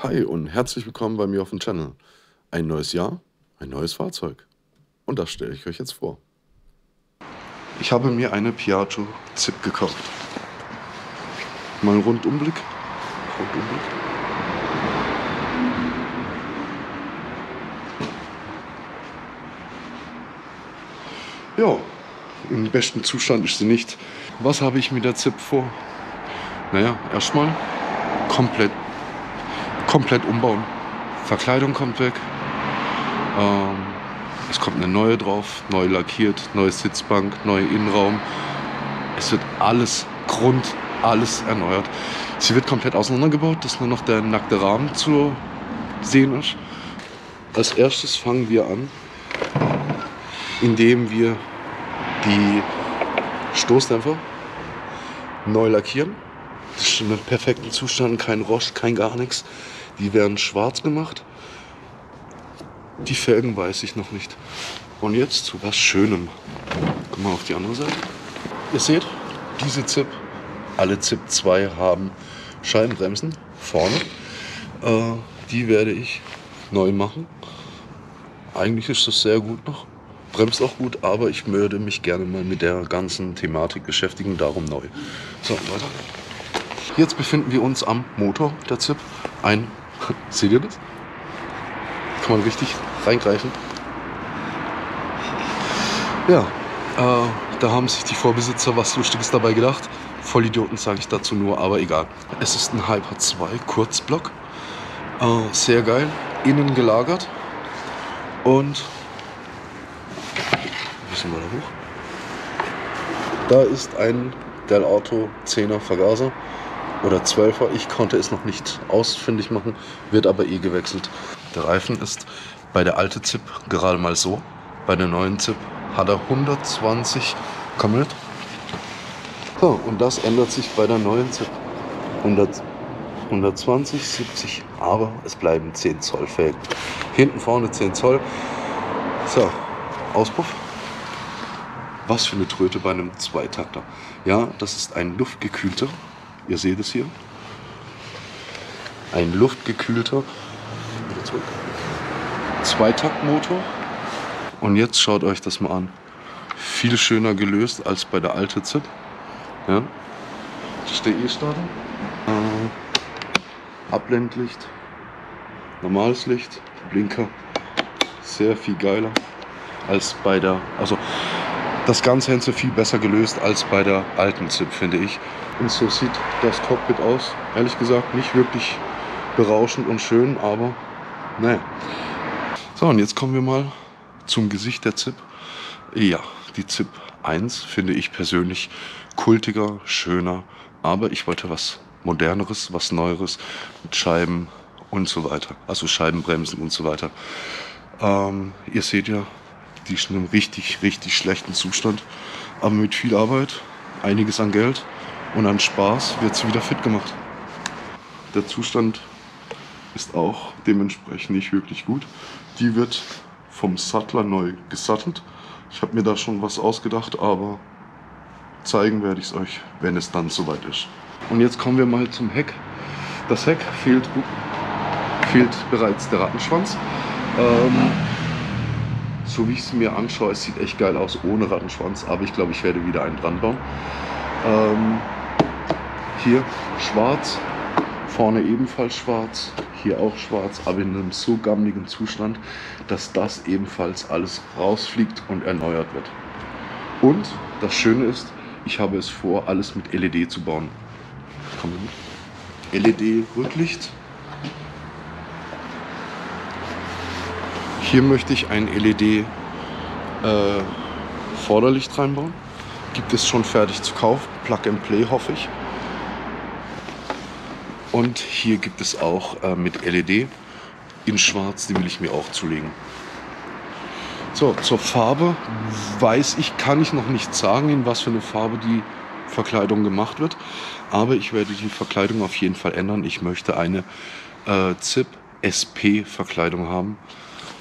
Hi und herzlich willkommen bei mir auf dem Channel. Ein neues Jahr, ein neues Fahrzeug. Und das stelle ich euch jetzt vor. Ich habe mir eine Piaggio Zip gekauft. Mal ein Rundumblick. Rundumblick. Ja, im besten Zustand ist sie nicht. Was habe ich mit der Zip vor? Naja, erstmal komplett, komplett umbauen. Verkleidung kommt weg. Ähm, es kommt eine neue drauf, neu lackiert, neue Sitzbank, neue Innenraum. Es wird alles, Grund, alles erneuert. Sie wird komplett auseinandergebaut, dass nur noch der nackte Rahmen zu sehen ist. Als erstes fangen wir an, indem wir die Stoßdämpfer neu lackieren. Das ist schon im perfekten Zustand, kein Rost, kein gar nichts. Die werden schwarz gemacht. Die Felgen weiß ich noch nicht. Und jetzt zu was Schönem. Guck mal auf die andere Seite. Ihr seht, diese Zip, alle Zip 2 haben Scheibenbremsen vorne. Äh, die werde ich neu machen. Eigentlich ist das sehr gut noch. Bremst auch gut, aber ich würde mich gerne mal mit der ganzen Thematik beschäftigen, darum neu. So, weiter. Jetzt befinden wir uns am Motor der ZIP. Ein, seht ihr das? Kann man richtig reingreifen. Ja, äh, da haben sich die Vorbesitzer was Lustiges dabei gedacht. Vollidioten sage ich dazu nur, aber egal. Es ist ein Hyper 2 Kurzblock. Äh, sehr geil. Innen gelagert. Und ein bisschen weiter hoch. Da ist ein Del Auto 10er Vergaser oder 12er. Ich konnte es noch nicht ausfindig machen, wird aber eh gewechselt. Der Reifen ist bei der alte Zip gerade mal so. Bei der neuen Zip hat er 120 komm mit. So, und das ändert sich bei der neuen Zip. 100, 120, 70, aber es bleiben 10 Zoll Felgen. Hinten vorne 10 Zoll. So, Auspuff. Was für eine Tröte bei einem Zweitakter. Ja, das ist ein luftgekühlter Ihr seht es hier. Ein luftgekühlter Zweitaktmotor. Und jetzt schaut euch das mal an. Viel schöner gelöst als bei der alten Zip. Ja. Das ist der E-Starter. Äh, Abblendlicht. Normales Licht. Blinker. Sehr viel geiler als bei der. Also das Ganze hätte viel besser gelöst als bei der alten Zip, finde ich. Und so sieht das Cockpit aus. Ehrlich gesagt nicht wirklich berauschend und schön, aber naja. So, und jetzt kommen wir mal zum Gesicht der ZIP. Ja, die ZIP 1 finde ich persönlich kultiger, schöner, aber ich wollte was moderneres, was neueres mit Scheiben und so weiter. Also Scheibenbremsen und so weiter. Ähm, ihr seht ja, die ist in einem richtig, richtig schlechten Zustand, aber mit viel Arbeit, einiges an Geld und an Spaß wird sie wieder fit gemacht. Der Zustand ist auch dementsprechend nicht wirklich gut. Die wird vom Sattler neu gesattelt. Ich habe mir da schon was ausgedacht, aber zeigen werde ich es euch, wenn es dann soweit ist. Und jetzt kommen wir mal zum Heck. Das Heck fehlt, fehlt bereits der Rattenschwanz. Ähm, so wie ich es mir anschaue, es sieht echt geil aus ohne Rattenschwanz, aber ich glaube, ich werde wieder einen dran bauen. Ähm, hier schwarz, vorne ebenfalls schwarz, hier auch schwarz, aber in einem so gammeligen Zustand, dass das ebenfalls alles rausfliegt und erneuert wird. Und das Schöne ist, ich habe es vor, alles mit LED zu bauen. LED-Rücklicht. Hier möchte ich ein LED-Vorderlicht äh, reinbauen. Gibt es schon fertig zu kaufen. Plug and Play hoffe ich. Und hier gibt es auch äh, mit LED in schwarz, die will ich mir auch zulegen. So, zur Farbe weiß ich, kann ich noch nicht sagen, in was für eine Farbe die Verkleidung gemacht wird. Aber ich werde die Verkleidung auf jeden Fall ändern. Ich möchte eine äh, ZIP SP Verkleidung haben.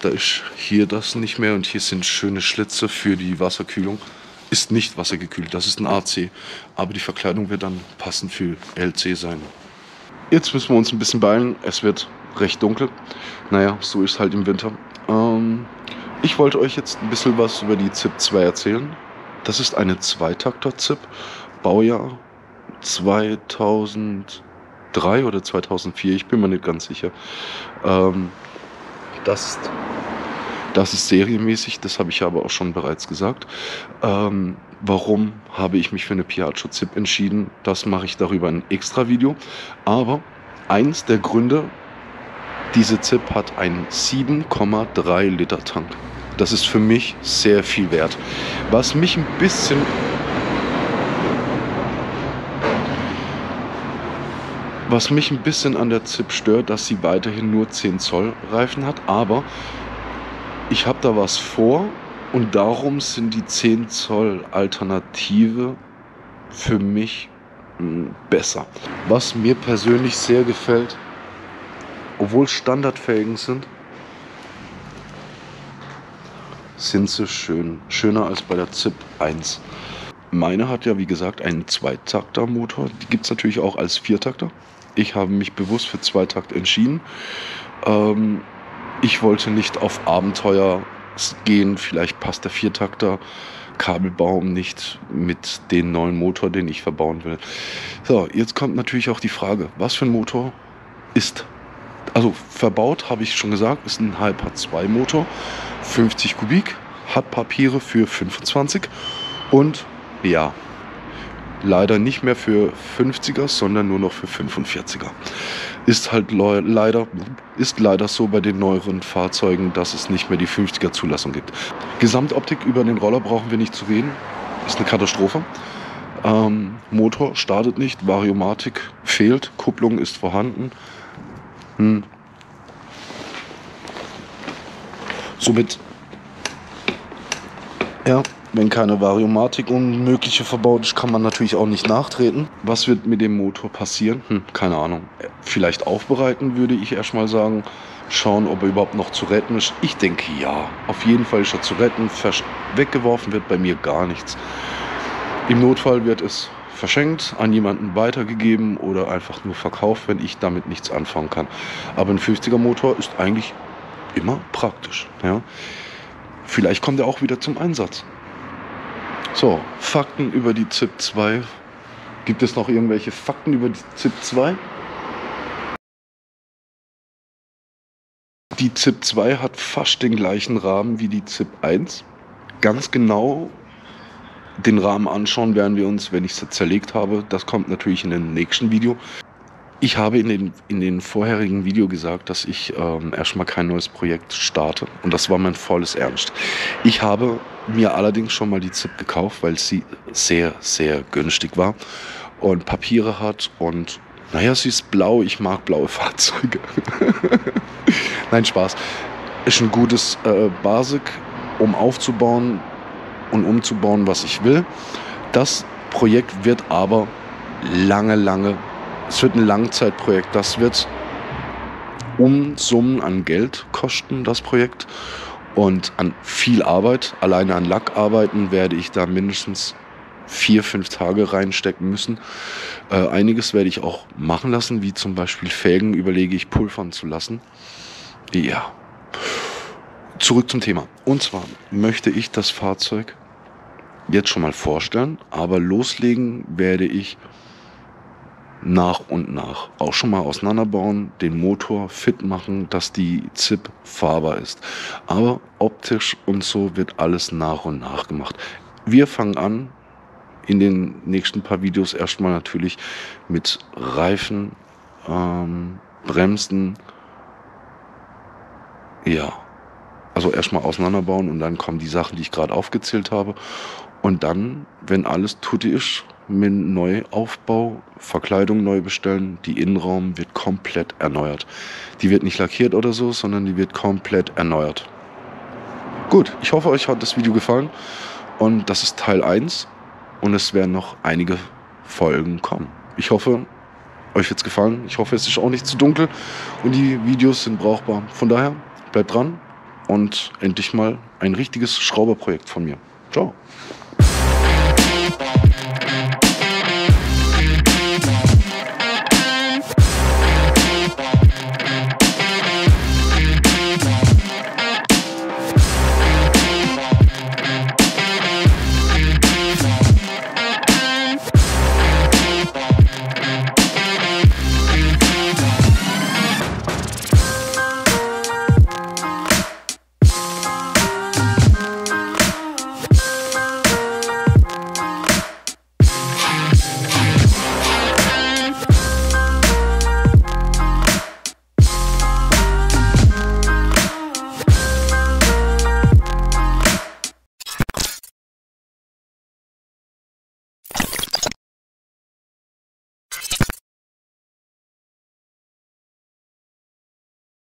Da ist hier das nicht mehr und hier sind schöne Schlitze für die Wasserkühlung. Ist nicht wassergekühlt, das ist ein AC. Aber die Verkleidung wird dann passend für LC sein. Jetzt müssen wir uns ein bisschen beeilen. Es wird recht dunkel. Naja, so ist halt im Winter. Ähm, ich wollte euch jetzt ein bisschen was über die ZIP 2 erzählen. Das ist eine Zweitakter-ZIP, Baujahr 2003 oder 2004, ich bin mir nicht ganz sicher. Ähm, das, das ist serienmäßig, das habe ich aber auch schon bereits gesagt. Ähm, warum habe ich mich für eine Piaggio ZIP entschieden? Das mache ich darüber ein extra Video. Aber eins der Gründe, diese ZIP hat einen 7,3 Liter Tank. Das ist für mich sehr viel wert. Was mich ein bisschen Was mich ein bisschen an der ZIP stört, dass sie weiterhin nur 10 Zoll Reifen hat, aber ich habe da was vor und darum sind die 10 Zoll Alternative für mich hm, besser. Was mir persönlich sehr gefällt, obwohl Standardfelgen sind, sind sie schön. Schöner als bei der ZIP 1. Meine hat ja, wie gesagt, einen Zweitakter-Motor. Die gibt es natürlich auch als Viertakter. Ich habe mich bewusst für Zweitakt entschieden. Ähm, ich wollte nicht auf Abenteuer gehen. Vielleicht passt der Viertakter Kabelbaum nicht mit dem neuen Motor, den ich verbauen will. So, jetzt kommt natürlich auch die Frage, was für ein Motor ist also verbaut, habe ich schon gesagt, ist ein Hyper 2 Motor, 50 Kubik, hat Papiere für 25 und ja, leider nicht mehr für 50er, sondern nur noch für 45er. Ist halt leider, ist leider so bei den neueren Fahrzeugen, dass es nicht mehr die 50er Zulassung gibt. Gesamtoptik über den Roller brauchen wir nicht zu reden. Ist eine Katastrophe. Ähm, Motor startet nicht, Variomatik fehlt, Kupplung ist vorhanden. Hm. Somit, ja, wenn keine Variomatik und mögliche verbaut ist, kann man natürlich auch nicht nachtreten. Was wird mit dem Motor passieren? Hm, keine Ahnung. Vielleicht aufbereiten, würde ich erstmal sagen. Schauen, ob er überhaupt noch zu retten ist. Ich denke ja. Auf jeden Fall ist er zu retten. Weggeworfen wird bei mir gar nichts. Im Notfall wird es verschenkt, an jemanden weitergegeben oder einfach nur verkauft, wenn ich damit nichts anfangen kann. Aber ein 50er Motor ist eigentlich immer praktisch. Ja. Vielleicht kommt er auch wieder zum Einsatz. So, Fakten über die ZIP 2. Gibt es noch irgendwelche Fakten über die ZIP 2? Die ZIP 2 hat fast den gleichen Rahmen wie die ZIP 1. Ganz genau den Rahmen anschauen werden wir uns, wenn ich es zerlegt habe. Das kommt natürlich in dem nächsten Video. Ich habe in den, in den vorherigen Video gesagt, dass ich ähm, erstmal kein neues Projekt starte. Und das war mein volles Ernst. Ich habe mir allerdings schon mal die ZIP gekauft, weil sie sehr, sehr günstig war und Papiere hat und naja, sie ist blau. Ich mag blaue Fahrzeuge. Nein, Spaß. Ist ein gutes äh, Basic, um aufzubauen und umzubauen, was ich will. Das Projekt wird aber lange, lange, es wird ein Langzeitprojekt. Das wird Unsummen an Geld kosten, das Projekt. Und an viel Arbeit, alleine an Lackarbeiten werde ich da mindestens vier, fünf Tage reinstecken müssen. Äh, einiges werde ich auch machen lassen, wie zum Beispiel Felgen überlege ich pulvern zu lassen. Ja. Zurück zum Thema. Und zwar möchte ich das Fahrzeug jetzt schon mal vorstellen, aber loslegen werde ich nach und nach. Auch schon mal auseinanderbauen, den Motor fit machen, dass die ZIP fahrbar ist. Aber optisch und so wird alles nach und nach gemacht. Wir fangen an in den nächsten paar Videos erstmal natürlich mit Reifen, ähm, Bremsen, ja, also erstmal auseinanderbauen und dann kommen die Sachen, die ich gerade aufgezählt habe. Und dann, wenn alles tutti ist, Neuaufbau, Verkleidung neu bestellen, die Innenraum wird komplett erneuert. Die wird nicht lackiert oder so, sondern die wird komplett erneuert. Gut, ich hoffe, euch hat das Video gefallen und das ist Teil 1 und es werden noch einige Folgen kommen. Ich hoffe, euch wird es gefallen. Ich hoffe, es ist auch nicht zu dunkel und die Videos sind brauchbar. Von daher, bleibt dran und endlich mal ein richtiges Schrauberprojekt von mir. Ciao.